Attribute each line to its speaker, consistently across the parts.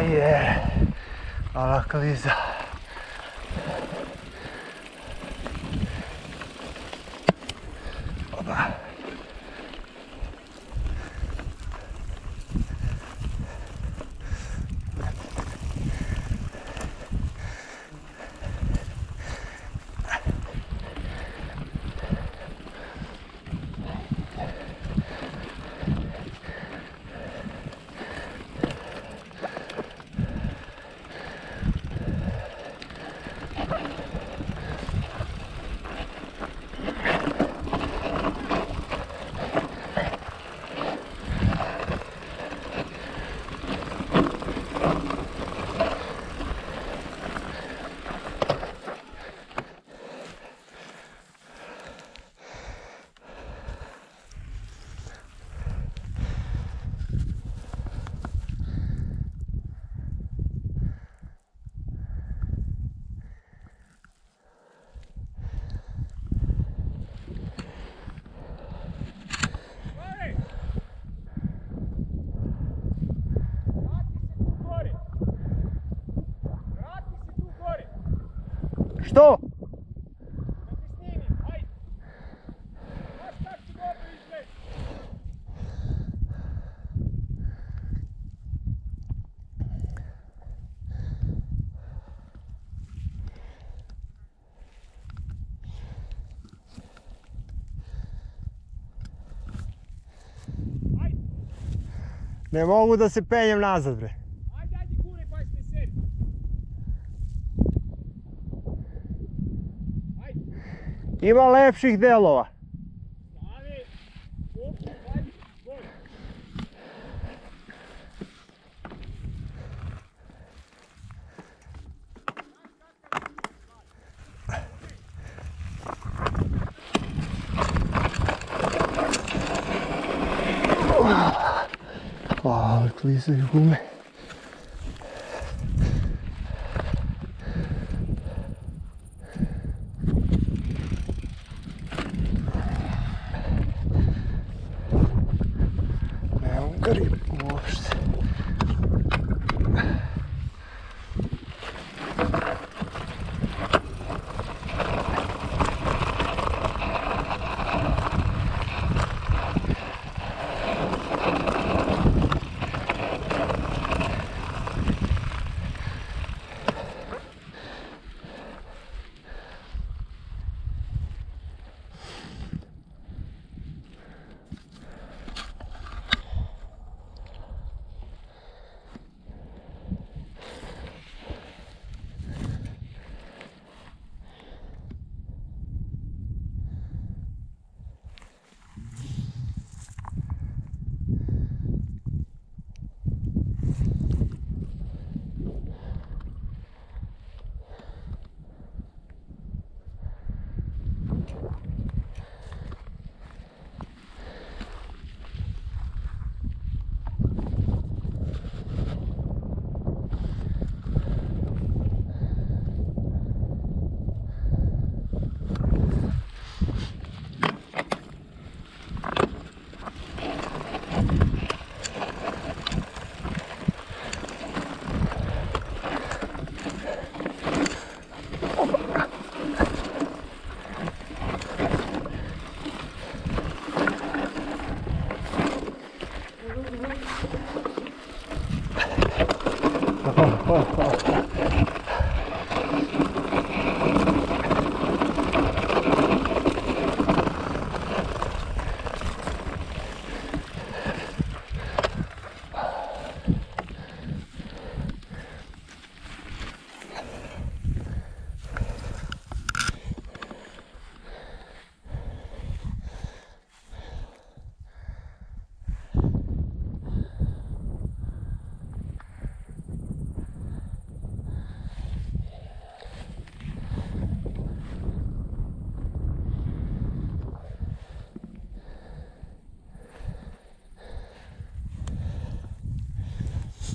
Speaker 1: je, mala kliza. oba Što? Ne mogu da se penjem nazad bre. Ima lepših delova. Aa, klizaju gume.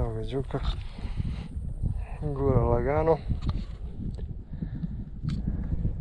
Speaker 1: Evo ga Đuka. Gura lagano.